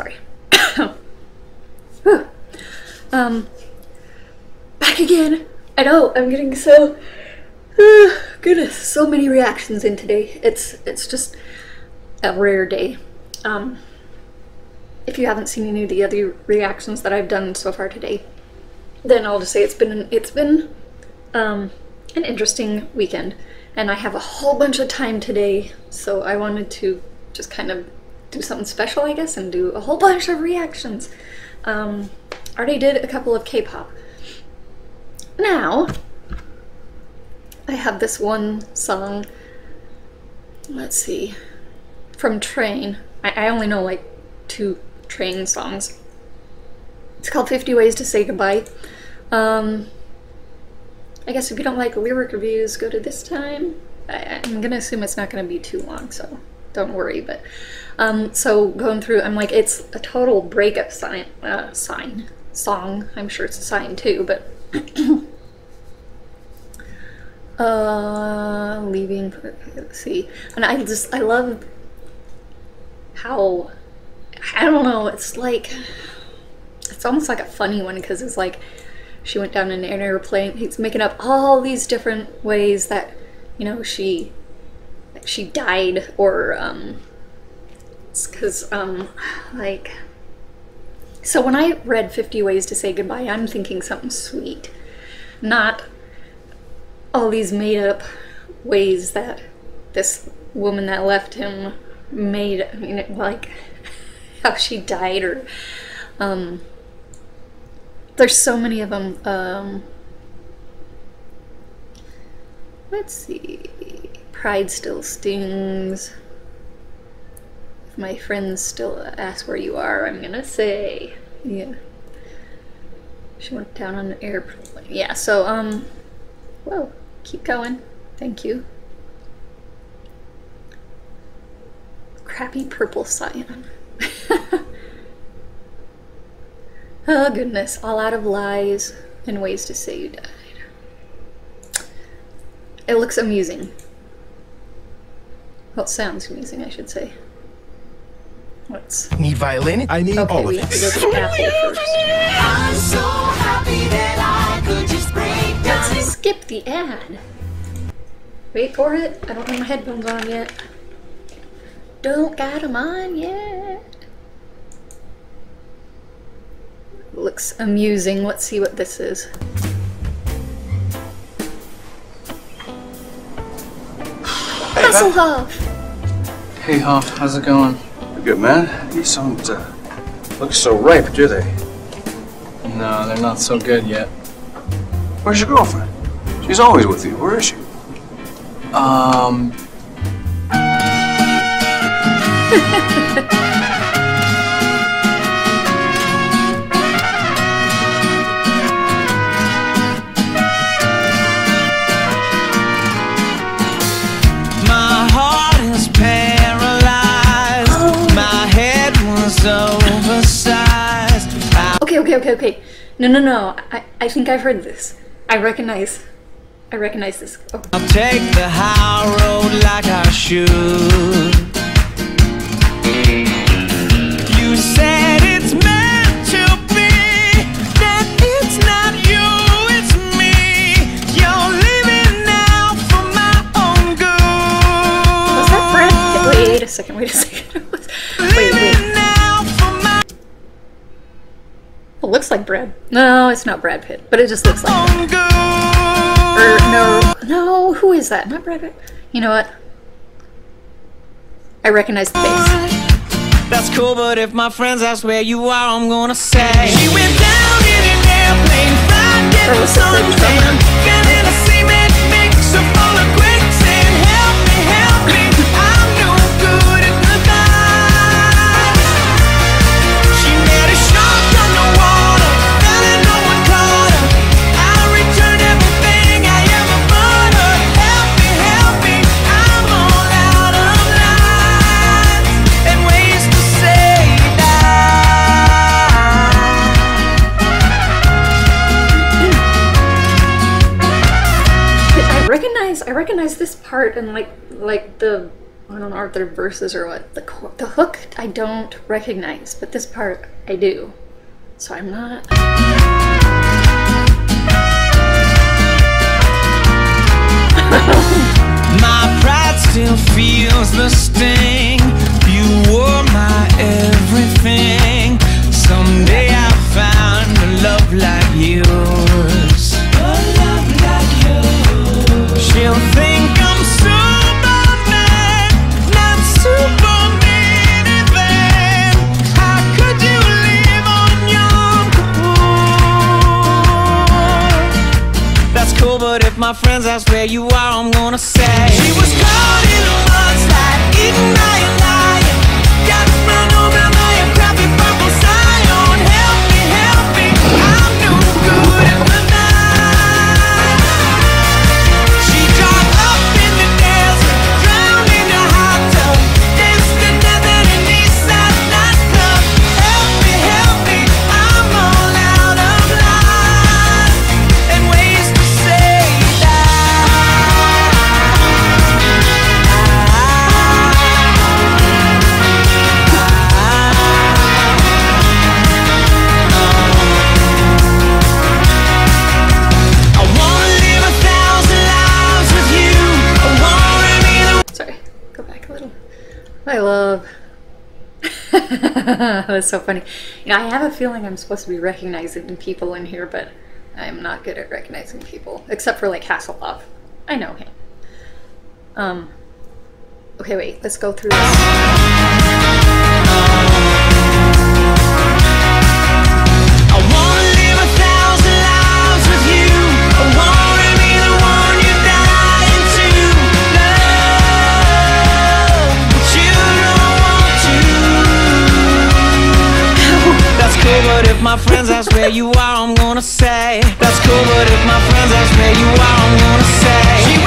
Sorry. Um, back again. I know I'm getting so goodness, so many reactions in today. It's it's just a rare day. Um, if you haven't seen any of the other reactions that I've done so far today, then I'll just say it's been it's been um, an interesting weekend, and I have a whole bunch of time today, so I wanted to just kind of do something special, I guess, and do a whole bunch of reactions. Um, already did a couple of K-pop. Now, I have this one song, let's see, from Train. I, I only know like two Train songs. It's called 50 Ways to Say Goodbye. Um, I guess if you don't like lyric reviews, go to this time. I, I'm gonna assume it's not gonna be too long, so don't worry. But um, so going through, I'm like, it's a total breakup sign, uh, sign, song. I'm sure it's a sign too, but uh, leaving. Let's see, and I just I love how I don't know. It's like it's almost like a funny one because it's like she went down in an airplane. He's making up all these different ways that you know she she died or um because um like so when I read 50 Ways to Say Goodbye, I'm thinking something sweet, not all these made up ways that this woman that left him made, I mean, like how she died or, um, there's so many of them. Um, let's see, Pride Still Stings If my friends still ask where you are, I'm gonna say, yeah. She went down on an airplane. Yeah, so, um, whoa, keep going. Thank you. Crappy purple Scion. oh, goodness. All out of lies and ways to say you died. It looks amusing. Well, it sounds amusing, I should say. Let's. Need violin? I need okay, all of it. go to Apple first. I'm so happy that I could just break down Let's skip the ad. Wait for it. I don't have my headphones on yet. Don't got them on yet. Looks amusing. Let's see what this is. Hasselhoff! Hey Hoff, how's it going? Good man. These don't uh, look so ripe, do they? No, they're not so good yet. Where's your girlfriend? She's always with you. Where is she? Um, Okay, okay, okay. No, no, no. I, I think I've heard this. I recognize. I recognize this. Oh. I'll take the high road like I should. Looks like Brad. No, it's not Brad Pitt, but it just looks like him. Or er, no, no, who is that? Not Brad Pitt. You know what? I recognize the face. That's cool, but if my friends ask where you are, I'm gonna say She went down in an airplane, fried, recognize I recognize this part and like like the I don't know they're verses or what. The the hook I don't recognize, but this part I do. So I'm not. My pride still feels the sting. You were my my friends ask where you are, I'm gonna say. She was caught in a mudslide, eaten by a lion Got run over by a crappy purple scion Help me, help me, I'm no good That's so funny. You know, I have a feeling I'm supposed to be recognizing people in here, but I'm not good at recognizing people, except for like Hasselhoff. I know him. Um. Okay, wait. Let's go through this. If my friends ask where you are, I'm gonna say. That's cool, but if my friends ask where you are, I'm gonna say.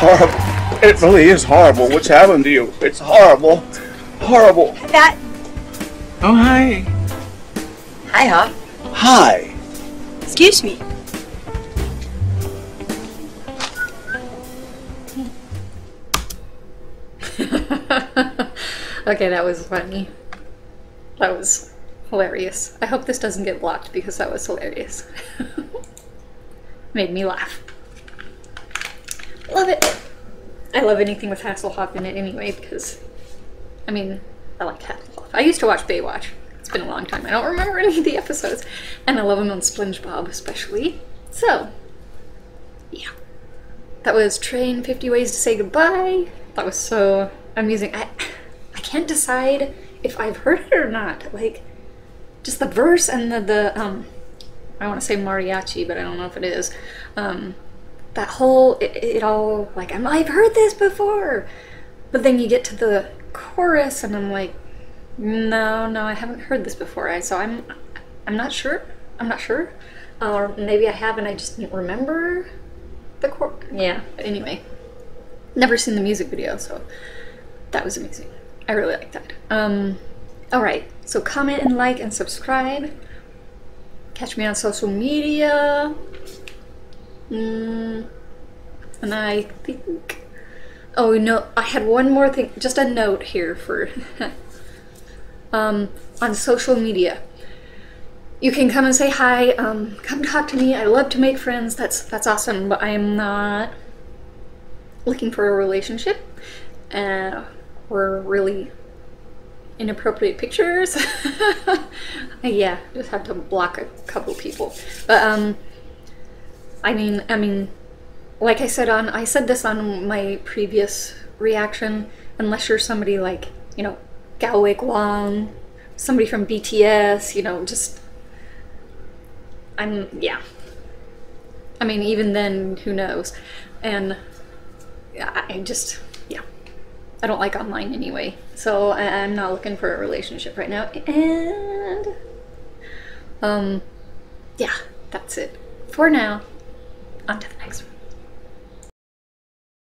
Horrible. It really is horrible. What's happened to you? It's horrible. Horrible. That. Oh, hi. Hi, Hoff. Hi. Excuse me. okay, that was funny. That was hilarious. I hope this doesn't get blocked because that was hilarious. Made me laugh. Love it. I love anything with Hasselhoff in it anyway because, I mean, I like Hasselhoff. I used to watch Baywatch. It's been a long time. I don't remember any of the episodes. And I love him on SpongeBob especially. So, yeah. That was Train 50 Ways to Say Goodbye. That was so amusing. I, I can't decide if I've heard it or not. Like, just the verse and the, the um, I want to say mariachi, but I don't know if it is. Um, that whole, it, it all, like, I'm, I've heard this before. But then you get to the chorus and I'm like, no, no, I haven't heard this before. I, so I'm, I'm not sure. I'm not sure. Or maybe I have and I just didn't remember the chord. Yeah, but anyway. Never seen the music video, so that was amazing. I really like that. Um, all right, so comment and like and subscribe. Catch me on social media. Mm, and I think. Oh no, I had one more thing. Just a note here for. um, on social media. you can come and say hi. Um, come talk to me. I love to make friends. That's that's awesome. But I am not looking for a relationship. Uh, or really inappropriate pictures. yeah, just have to block a couple people. But um, I mean, I mean, like I said on, I said this on my previous reaction. Unless you're somebody like you know, Galway Guang, somebody from BTS, you know, just I'm yeah. I mean, even then, who knows? And I just yeah, I don't like online anyway. So I, I'm not looking for a relationship right now. And um, yeah, that's it for now. On